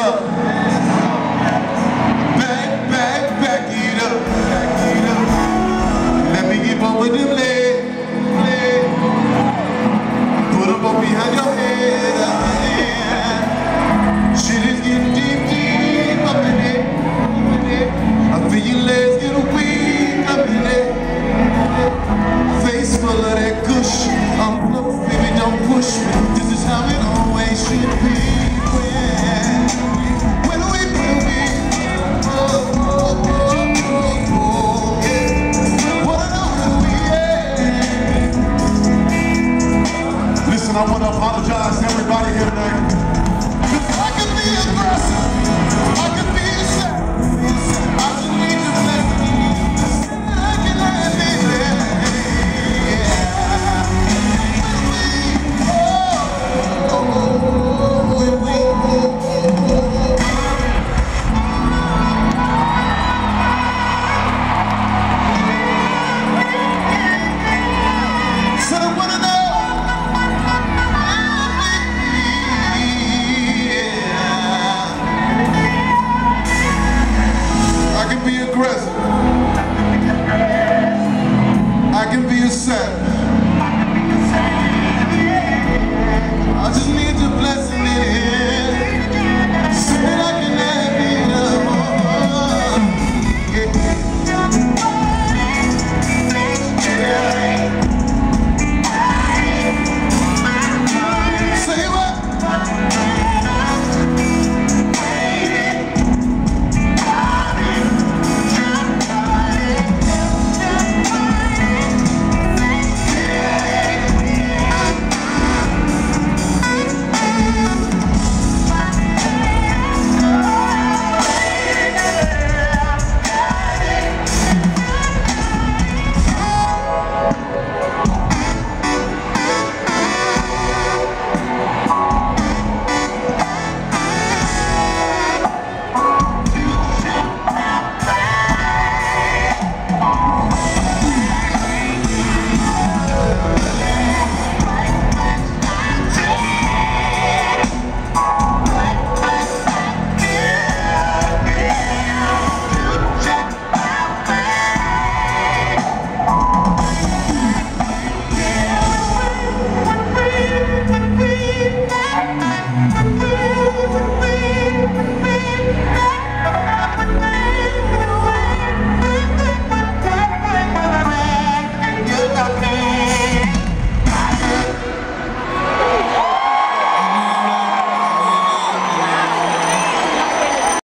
박수 apologize to everybody here tonight. mindset